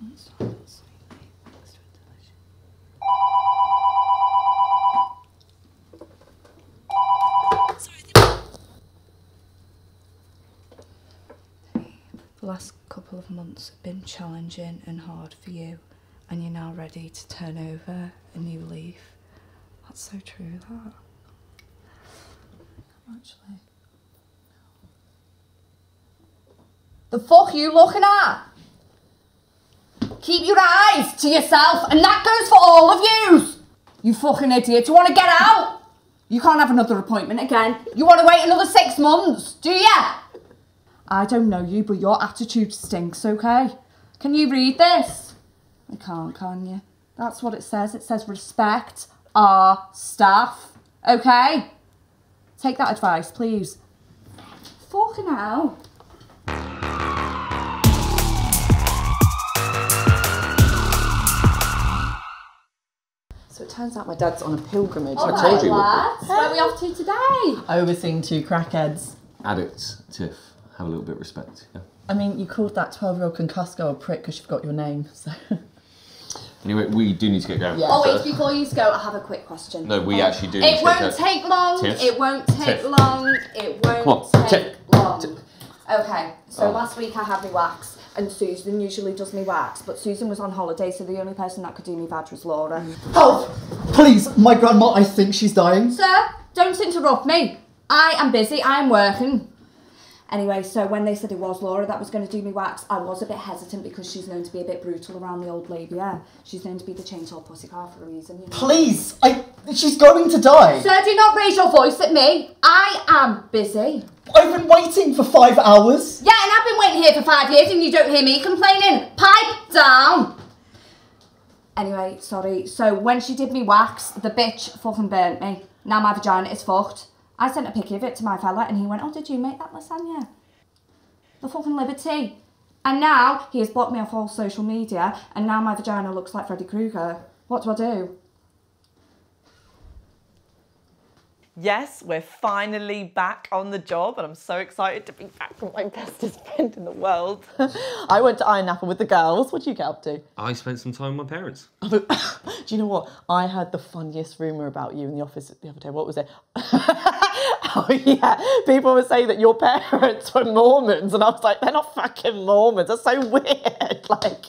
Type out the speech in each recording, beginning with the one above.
The last couple of months have been challenging and hard for you, and you're now ready to turn over a new leaf. That's so true, that. Actually. The fuck you looking at? Keep your eyes to yourself, and that goes for all of you. You fucking idiot. You want to get out? You can't have another appointment again. You want to wait another six months, do ya? I don't know you, but your attitude stinks, okay? Can you read this? I can't, can you? That's what it says. It says respect our staff, okay? Take that advice, please. Fucking hell. Turns out my dad's on a pilgrimage. All I told you. lads. Where are we off to today? Overseeing two crackheads. Addicts, Tiff. Have a little bit of respect. Yeah. I mean, you called that 12 year old concussed girl a prick because she forgot your name, so. Anyway, we do need to get going. Yeah. Oh, wait, before you go, I have a quick question. No, we actually do need It to won't get going. take long. Tiff. It won't take Tiff. long. It won't Come on, take Tiff. long. Okay, so Oh. last week I had my wax, and Susan usually does me wax, but Susan was on holiday, so the only person that could do me badge was Laura. Help! Please, my grandma, I think she's dying. Sir, don't interrupt me. I am busy. I am working. Anyway, so when they said it was Laura that was going to do me wax, I was a bit hesitant because she's known to be a bit brutal around the old lady. Yeah, she's known to be the chainsaw pussy pussycat for a reason. You know? Please, I. She's going to die. Sir, do not raise your voice at me. I am busy. I've been waiting for five hours. Yeah, and I've been waiting here for five years and you don't hear me complaining. Pipe down. Anyway, sorry. So when she did me wax, the bitch fucking burnt me. Now my vagina is fucked. I sent a picture of it to my fella and he went, Oh, did you make that lasagna? The fucking liberty. And now he has blocked me off all social media and now my vagina looks like Freddy Krueger. What do I do? Yes, we're finally back on the job, and I'm so excited to be back with my bestest friend in the world. I went to Ayia Napa with the girls. What did you get up to? I spent some time with my parents. Do you know what? I heard the funniest rumour about you in the office the other day. What was it? oh, yeah. People were saying that your parents were Mormons, and I was like, they're not fucking Mormons. That's so weird. Like,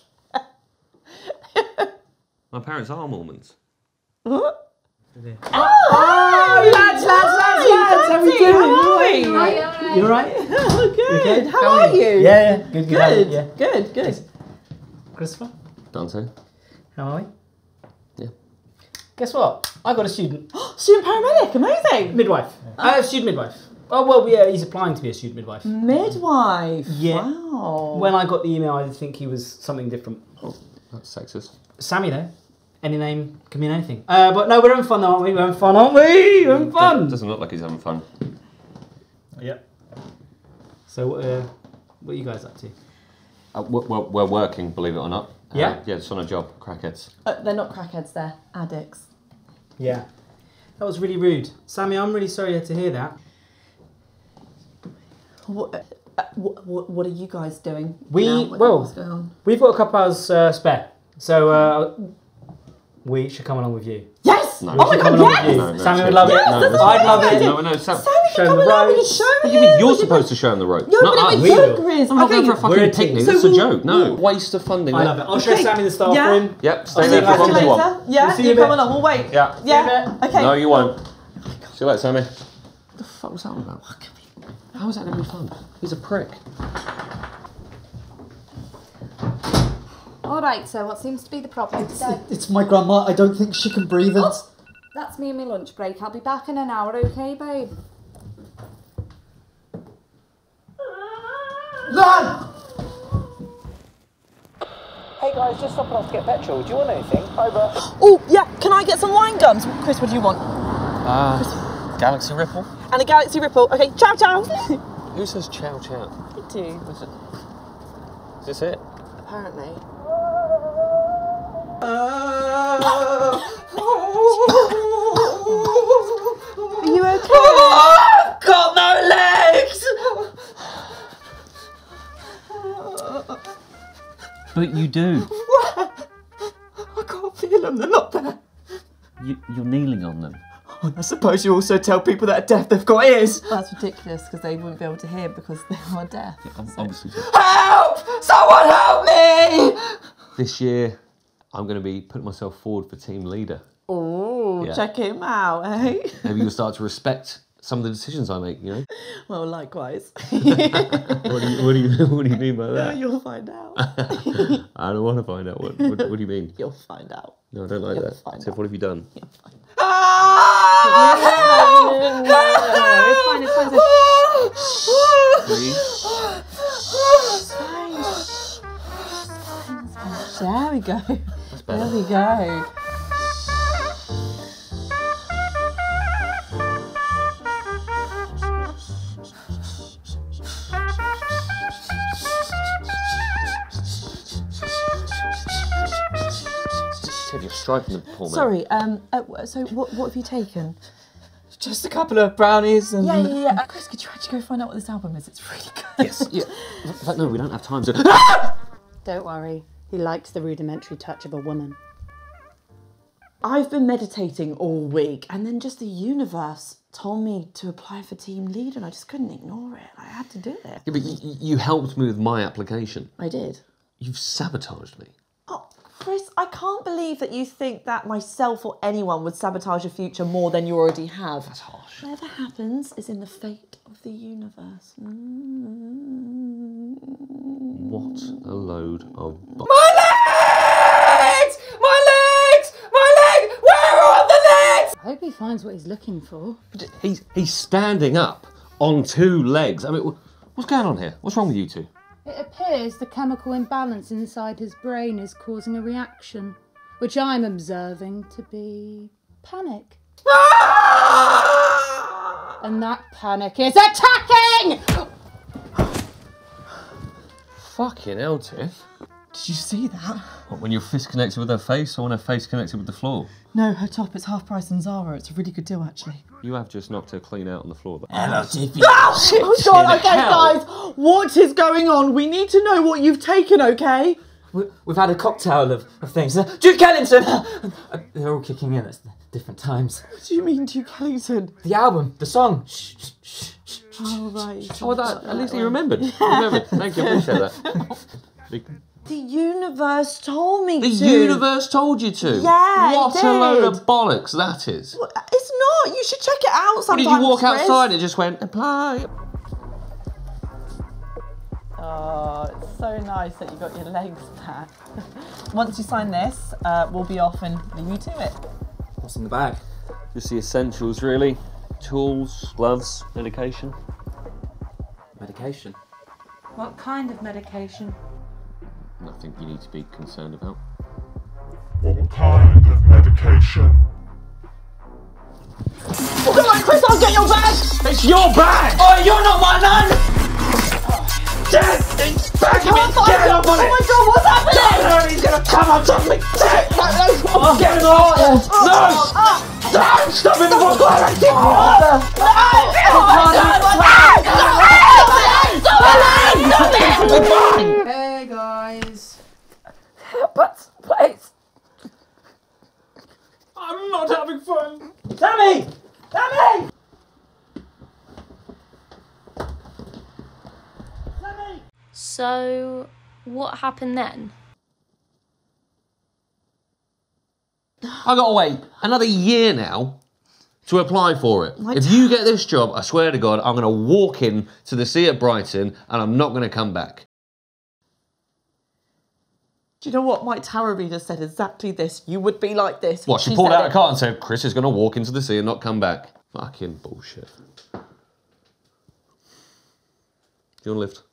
My parents are Mormons. what? Oh, lads, lads, lads, lads, how are we doing? How are you? Hi, You alright? Oh, good. okay? How, How are are you? you? Yeah, yeah, good, good. how are you? Good. Yeah. Good, good. Christopher, Dante. how are we? Yeah. Guess what? I got a student Student paramedic, amazing. midwife. I have student midwife. Oh, well, yeah, he's applying to be a student midwife. Midwife. Yeah. Wow. When I got the email, I did think he was something different. Oh, that's sexist. Sammy, though. Any name can mean anything. Uh, but no, we're having fun, though, aren't we? We're having fun, aren't we? We're having fun. Doesn't look like he's having fun. Yep. So, uh, what are you guys up to? Uh, we're, we're, we're working, believe it or not. Uh, Yeah? yeah, it's on a job. Crackheads. Uh, they're not crackheads, they're addicts. Yeah. That was really rude. Sammy, I'm really sorry to hear that. What, uh, what, what, what are you guys doing? We- now? Well- what's going on? We've got a couple hours uh, spare. So, uh, we should come along with you. Yes! No. Oh my We should come god, yes! No, no, Sammy Tiff, would love it. no, no, I'd love it. No, no, Sam. Sammy, Show come the along, we can ropes. show What do him. you mean? You're supposed to show him the ropes. No, not but us. it We was Grizz. I'm not Okay, going for a we're fucking a team. picnic. So It's a joke. No. Waste of funding. I love it. I'll show Sammy the staff Yeah. room. Yep, stay there for you as long guys as you later. want. Yeah, you you in a come bit. along. We'll wait. Yeah. Yeah. Okay. No, you won't. Oh see you later, Sammy. What the fuck was that all about? How is that going to be fun? He's a prick. All right, so what seems to be the problem today? It's my grandma. I don't think she can breathe. And Oh, that's me and my lunch break. I'll be back in an hour, okay, babe? Run! Hey guys, just stopping off to get petrol. Do you want anything? Over. Oh, yeah. Can I get some wine gums? Chris, what do you want? Uh, Galaxy Ripple? And a Galaxy Ripple. Okay, ciao, ciao. Who says chow chow? I do, Is, it, is this it? apparently. Are you okay? Got no legs! But you do. I can't feel them. They're not there. You, you're kneeling on them. And I suppose you also tell people that are deaf they've got ears. That's ridiculous because they wouldn't be able to hear because they are deaf. Ob- Obviously. Help! Someone help me! This year, I'm going to be putting myself forward for team leader. Oh, Yeah. check him out, eh? Maybe you'll start to respect some of the decisions I make. You know. Well, likewise. What do you What do you What do you mean by that? You'll find out. I don't want to find out. What What, what do you mean? You'll find out. No, I don't like You'll that. find Tiff, what have you done? it's fine, it's fine. Please. There we go. That's There we go. You're striking the poor man. Sorry, um, uh, so what, what have you taken? Just a couple of brownies and. Yeah, yeah, yeah. Uh, Chris, could you actually go find out what this album is? It's really good. Yes. Yeah. In fact, no, we don't have time to. Don't worry, he likes the rudimentary touch of a woman. I've been meditating all week, and then just the universe told me to apply for team leader, and I just couldn't ignore it. I had to do it. Yeah, but y- y- you helped me with my application. I did. You've sabotaged me. Oh, Chris, I can't believe that you think that myself or anyone would sabotage your future more than you already have. That's harsh. Whatever happens is in the fate of the universe. Mm. What a load of. Bo- legs! My legs! My legs! Where are the legs? I hope he finds what he's looking for. he's he's standing up on two legs. I mean, what's going on here? What's wrong with you two? It appears the chemical imbalance inside his brain is causing a reaction, which I'm observing to be panic. Ah! And that panic is attacking! Fucking hell, Tiff. Did you see that? What, when your fist connected with her face or when her face connected with the floor? No, her top is half price in Zara. It's a really good deal, actually. You have just knocked her clean out on the floor. But Hello, Tiffy. Oh, God, okay, hell. guys. What is going on? We need to know what you've taken, okay? We, we've had a cocktail of, of things. Uh, Duke Ellington! Uh, They're all kicking in at different times. What do you mean, Duke Ellington? The album, the song. Shh, shh, shh, shh. Oh, right. Oh, that, at least you remembered. You remembered. Thank you, I appreciate that. Big- The universe told me The to. universe told you to. Yeah, it What a load did. of bollocks that is. Well, It's not. You should check it out Or sometime. did you walk Chris. outside and it just went apply? Oh, it's so nice that you got your legs back. Once you sign this, uh, we'll be off and leave you to it. What's in the bag? Just the essentials, really. Tools, gloves, medication. Medication. What kind of medication? Nothing you need to be concerned about. What kind of medication? Oh, come on, Chris, I'll get your bag! It's your bag! Oh, you're not my man! Dad! It's back Come on, Get up on oh it! my god, what's happening? No, he's gonna come on top of me! Dad! Oh, oh, oh, no, no, Get him off! No! No! Stop him before I Hey So, what happened then? I gotta wait another year now to apply for it. If you get this job, I swear to God, I'm gonna walk in to the sea at Brighton and I'm not gonna come back. Do you know what? My tarot reader said exactly this. You would be like this. What, she, She pulled out it. a card and said, Chris is gonna walk into the sea and not come back. Fucking bullshit. Do you want a lift?